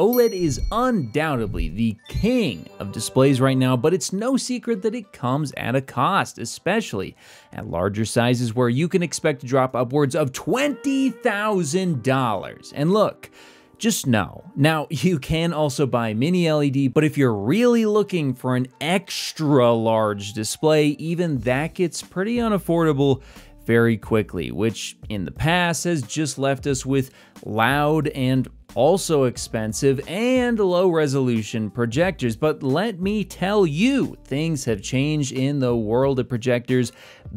OLED is undoubtedly the king of displays right now, but it's no secret that it comes at a cost, especially at larger sizes where you can expect to drop upwards of $20,000. And look, just no. Now, you can also buy mini LED, but if you're really looking for an extra large display, even that gets pretty unaffordable very quickly, which in the past has just left us with loud and also expensive and low resolution projectors. But let me tell you, things have changed in the world of projectors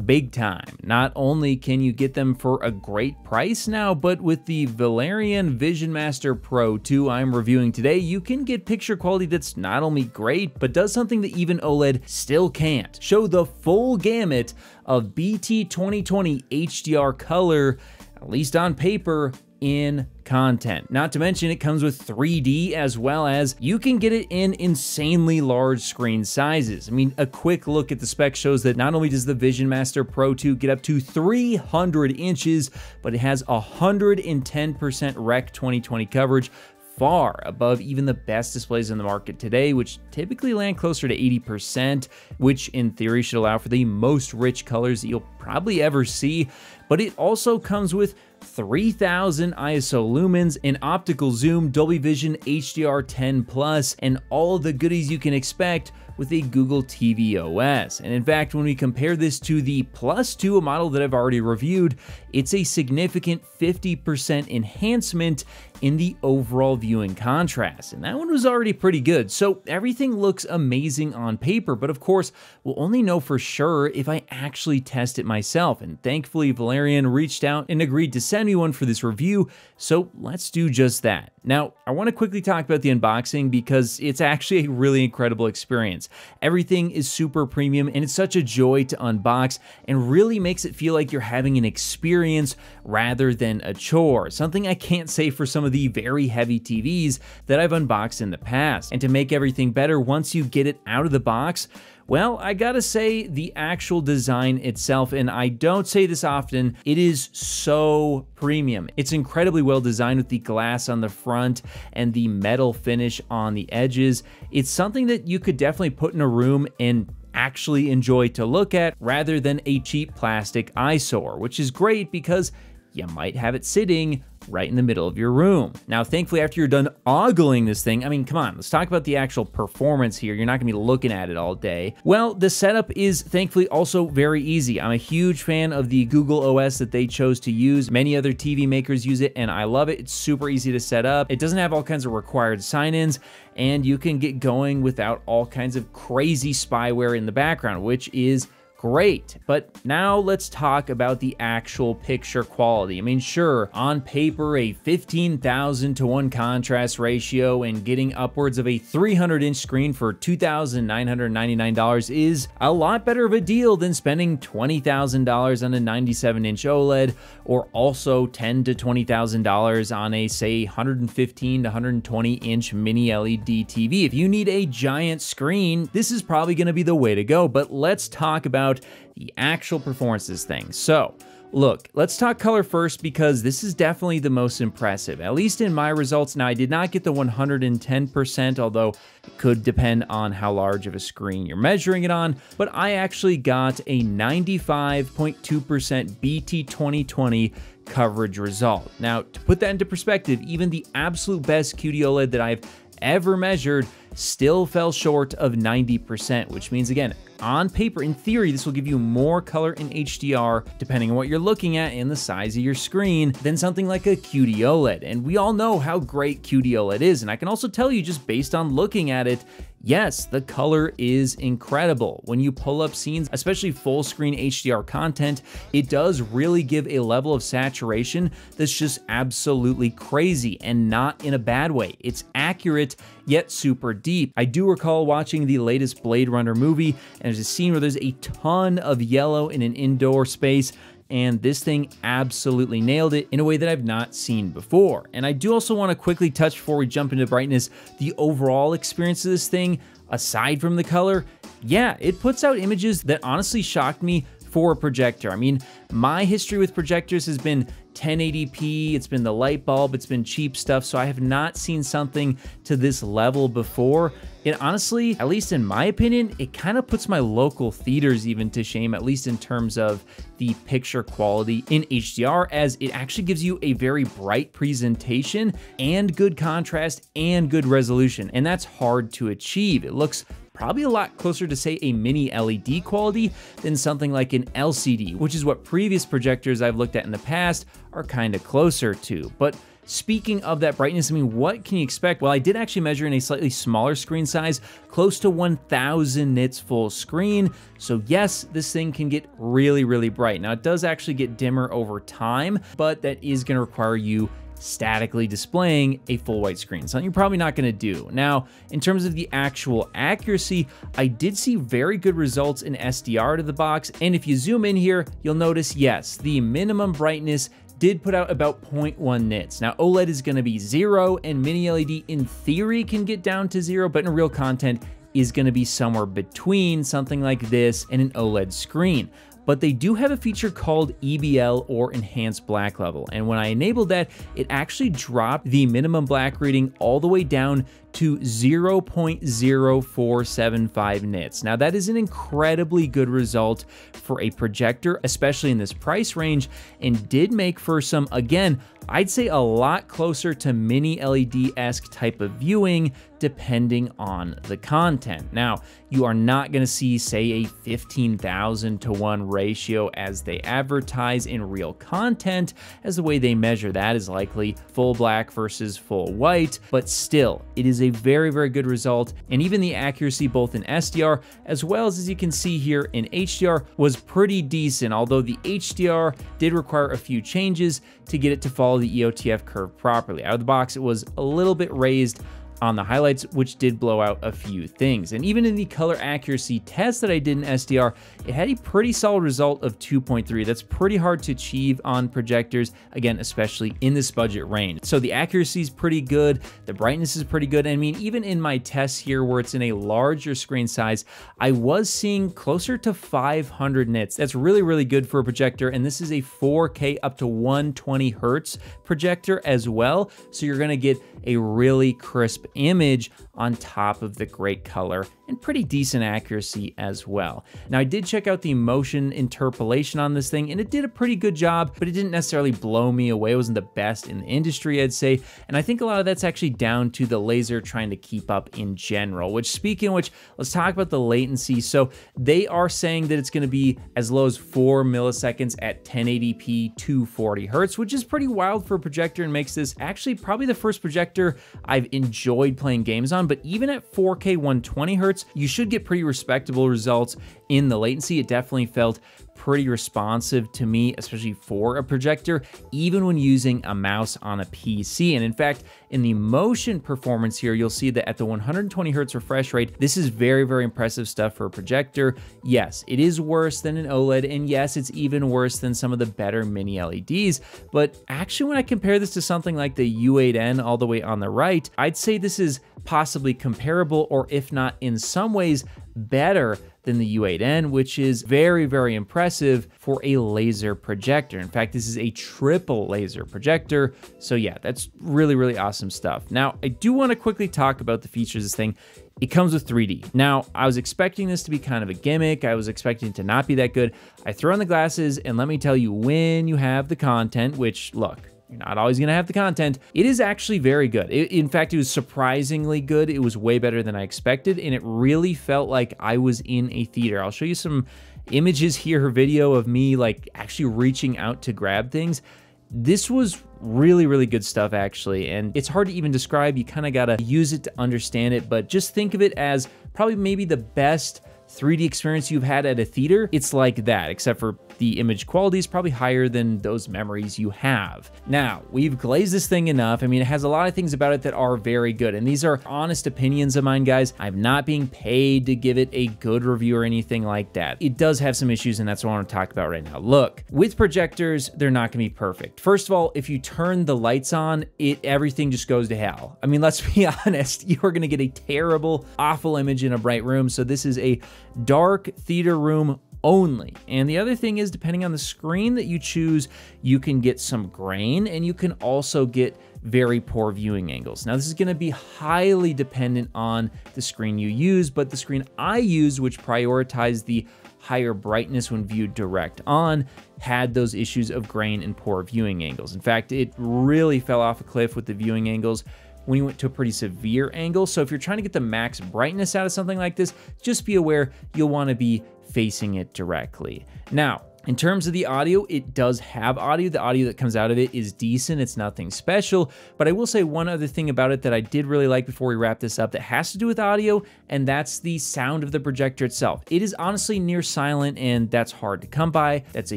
big time. Not only can you get them for a great price now, but with the Valerion Vision Master Pro 2 I'm reviewing today, you can get picture quality that's not only great, but does something that even OLED still can't. Show the full gamut of BT 2020 HDR color, at least on paper, in content. Not to mention it comes with 3D as well as you can get it in insanely large screen sizes. I mean, a quick look at the spec shows that not only does the Vision Master Pro 2 get up to 300 inches, but it has 110% Rec 2020 coverage, far above even the best displays in the market today, which typically land closer to 80%, which in theory should allow for the most rich colors that you'll probably ever see. But it also comes with 3000 ISO lumens, an optical zoom, Dolby Vision HDR 10 Plus, and all the goodies you can expect with a Google TV OS. And in fact, when we compare this to the Plus 2, a model that I've already reviewed, it's a significant 50% enhancement in the overall viewing contrast. And that one was already pretty good. So everything looks amazing on paper, but of course, we'll only know for sure if I actually test it myself. And thankfully, Valerion reached out and agreed to send me one for this review. So let's do just that. Now, I want to quickly talk about the unboxing because it's actually a really incredible experience. Everything is super premium and it's such a joy to unbox and really makes it feel like you're having an experience rather than a chore, something I can't say for some of the very heavy TVs that I've unboxed in the past. And to make everything better, once you get it out of the box, well, I gotta say, the actual design itself, and I don't say this often, it is so premium. It's incredibly well designed with the glass on the front and the metal finish on the edges. It's something that you could definitely put in a room and actually enjoy to look at rather than a cheap plastic eyesore, which is great because you might have it sitting right in the middle of your room. Now, thankfully, after you're done ogling this thing, I mean, come on, let's talk about the actual performance here. You're not gonna be looking at it all day. Well, the setup is thankfully also very easy. I'm a huge fan of the Google OS that they chose to use. Many other TV makers use it, and I love it. It's super easy to set up. It doesn't have all kinds of required sign-ins, and you can get going without all kinds of crazy spyware in the background, which is great. But now let's talk about the actual picture quality. I mean, sure, on paper, a 15,000 to 1 contrast ratio and getting upwards of a 300 inch screen for $2,999 is a lot better of a deal than spending $20,000 on a 97 inch OLED or also $10 to $20,000 on a, say, 115 to 120 inch mini LED TV. If you need a giant screen, this is probably going to be the way to go. But let's talk about about the actual performances thing. So, Look, let's talk color first because this is definitely the most impressive, at least in my results. Now, I did not get the 110%, although it could depend on how large of a screen you're measuring it on, but I actually got a 95.2% BT 2020 coverage result. Now, to put that into perspective, even the absolute best QD OLED that I've ever measured still fell short of 90%, which means again, on paper, in theory, this will give you more color in HDR, depending on what you're looking at and the size of your screen, than something like a QD OLED. And we all know how great QD OLED is, and I can also tell you just based on looking at it, Yes, the color is incredible. When you pull up scenes, especially full screen HDR content, it does really give a level of saturation that's just absolutely crazy and not in a bad way. It's accurate, yet super deep. I do recall watching the latest Blade Runner movie, and there's a scene where there's a ton of yellow in an indoor space and this thing absolutely nailed it in a way that I've not seen before. And I do also want to quickly touch before we jump into brightness, the overall experience of this thing, aside from the color, yeah, it puts out images that honestly shocked me for a projector. I mean, my history with projectors has been 1080p, it's been the light bulb, it's been cheap stuff, so I have not seen something to this level before. And honestly, at least in my opinion, it kind of puts my local theaters even to shame, at least in terms of the picture quality in HDR, as it actually gives you a very bright presentation and good contrast and good resolution. And that's hard to achieve. It looks probably a lot closer to say a mini LED quality than something like an LCD, which is what previous projectors I've looked at in the past are kind of closer to. But Speaking of that brightness, I mean, what can you expect? Well, I did actually measure in a slightly smaller screen size, close to 1000 nits full screen. So yes, this thing can get really, really bright. Now it does actually get dimmer over time, but that is gonna require you statically displaying a full white screen, something you're probably not gonna do. Now, in terms of the actual accuracy, I did see very good results in SDR to the box, and if you zoom in here, you'll notice, yes, the minimum brightness did put out about 0.1 nits. Now OLED is gonna be zero, and mini LED in theory can get down to zero, but in real content, is going to be somewhere between something like this and an OLED screen but they do have a feature called EBL or Enhanced Black Level. And when I enabled that, it actually dropped the minimum black reading all the way down to 0.0475 nits. Now that is an incredibly good result for a projector, especially in this price range, and did make for some, again, I'd say a lot closer to mini LED-esque type of viewing depending on the content. Now, you are not going to see, say, a 15,000 to 1 ratio as they advertise in real content, as the way they measure that is likely full black versus full white, but still, it is a very, very good result, and even the accuracy both in SDR as well as, as you can see here in HDR was pretty decent, although the HDR did require a few changes to get it to follow the EOTF curve properly. Out of the box, it was a little bit raised on the highlights, which did blow out a few things. And even in the color accuracy test that I did in SDR, it had a pretty solid result of 2.3. That's pretty hard to achieve on projectors, again, especially in this budget range. So the accuracy is pretty good, the brightness is pretty good. I mean, even in my tests here where it's in a larger screen size, I was seeing closer to 500 nits. That's really, really good for a projector. And this is a 4K up to 120 hertz projector as well. So you're gonna get a really crisp image on top of the great color and pretty decent accuracy as well. Now I did check out the motion interpolation on this thing and it did a pretty good job, but it didn't necessarily blow me away. It wasn't the best in the industry, I'd say. And I think a lot of that's actually down to the laser trying to keep up in general, which speaking of which, let's talk about the latency. So they are saying that it's gonna be as low as four milliseconds at 1080p 240 hertz, which is pretty wild for a projector and makes this actually probably the first projector I've enjoyed playing games on, but even at 4K 120 hertz, you should get pretty respectable results in the latency. It definitely felt pretty responsive to me, especially for a projector, even when using a mouse on a PC. And in fact, in the motion performance here, you'll see that at the 120 hertz refresh rate, this is very, very impressive stuff for a projector. Yes, it is worse than an OLED, and yes, it's even worse than some of the better mini LEDs. But actually, when I compare this to something like the U8N all the way on the right, I'd say this is possibly comparable, or if not in some ways, better than the U8N, which is very, very impressive for a laser projector. In fact, this is a triple laser projector. So yeah, that's really, really awesome stuff. Now, I do want to quickly talk about the features of this thing. It comes with 3D. Now, I was expecting this to be kind of a gimmick. I was expecting it to not be that good. I throw on the glasses, and let me tell you, when you have the content, which, look, you're not always going to have the content. It is actually very good. It, in fact, it was surprisingly good. It was way better than I expected, and it really felt like I was in a theater. I'll show you some images here, her video of me like actually reaching out to grab things. This was really, really good stuff, actually, and it's hard to even describe. You kind of got to use it to understand it, but just think of it as probably maybe the best 3D experience you've had at a theater, it's like that, except for the image quality is probably higher than those memories you have. Now, we've glazed this thing enough. I mean, it has a lot of things about it that are very good, and these are honest opinions of mine, guys. I'm not being paid to give it a good review or anything like that. It does have some issues, and that's what I want to talk about right now. Look, with projectors, they're not going to be perfect. First of all, if you turn the lights on, it everything just goes to hell. I mean, let's be honest, you're going to get a terrible, awful image in a bright room. So this is a dark theater room only. And the other thing is, depending on the screen that you choose, you can get some grain and you can also get very poor viewing angles. Now, this is gonna be highly dependent on the screen you use, but the screen I use, which prioritized the higher brightness when viewed direct on, had those issues of grain and poor viewing angles. In fact, it really fell off a cliff with the viewing angles when you went to a pretty severe angle. So if you're trying to get the max brightness out of something like this, just be aware you'll wanna be facing it directly. Now, in terms of the audio, it does have audio. The audio that comes out of it is decent. It's nothing special. But I will say one other thing about it that I did really like before we wrap this up that has to do with audio, and that's the sound of the projector itself. It is honestly near silent, and that's hard to come by. That's a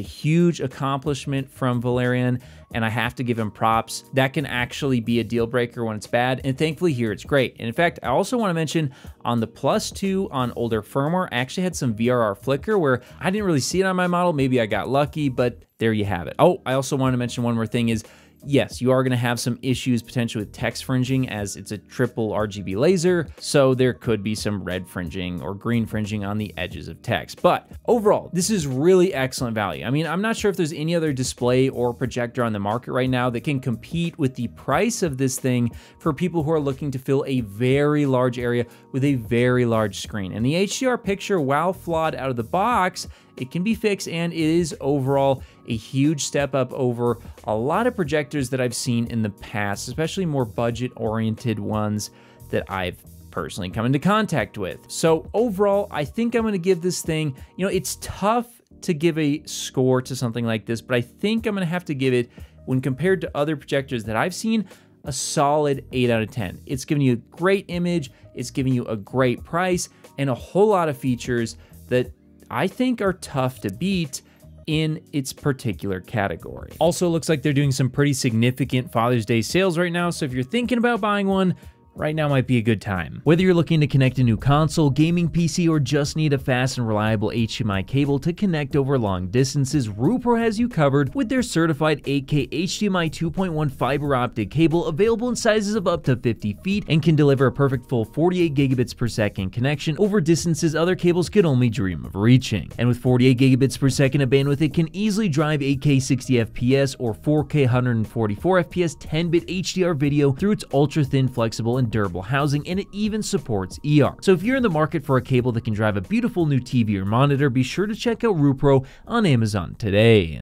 huge accomplishment from Valerion and I have to give him props. That can actually be a deal breaker when it's bad, and thankfully here it's great. And in fact, I also want to mention on the Plus 2 on older firmware, I actually had some VRR flicker where I didn't really see it on my model. Maybe I got lucky, but there you have it. Oh, I also want to mention one more thing is yes, you are going to have some issues potentially with text fringing as it's a triple RGB laser, so there could be some red fringing or green fringing on the edges of text. But overall, this is really excellent value. I mean, I'm not sure if there's any other display or projector on the market right now that can compete with the price of this thing for people who are looking to fill a very large area with a very large screen. And the HDR picture, while flawed out of the box, it can be fixed and it is overall a huge step up over a lot of projectors that I've seen in the past, especially more budget oriented ones that I've personally come into contact with. So overall, I think I'm gonna give this thing, you know, it's tough to give a score to something like this, but I think I'm gonna have to give it, when compared to other projectors that I've seen, a solid 8 out of 10. It's giving you a great image, it's giving you a great price, and a whole lot of features that I think are tough to beat in its particular category. Also looks like they're doing some pretty significant Father's Day sales right now, so if you're thinking about buying one, right now might be a good time. Whether you're looking to connect a new console, gaming PC, or just need a fast and reliable HDMI cable to connect over long distances, Ruipro has you covered with their certified 8K HDMI 2.1 fiber optic cable available in sizes of up to 50 feet and can deliver a perfect full 48 gigabits per second connection over distances other cables could only dream of reaching. And with 48 gigabits per second of bandwidth, it can easily drive 8K 60 FPS or 4K 144 FPS 10-bit HDR video through its ultra-thin, flexible, durable housing, and it even supports ER. So if you're in the market for a cable that can drive a beautiful new TV or monitor, be sure to check out Ruipro on Amazon today.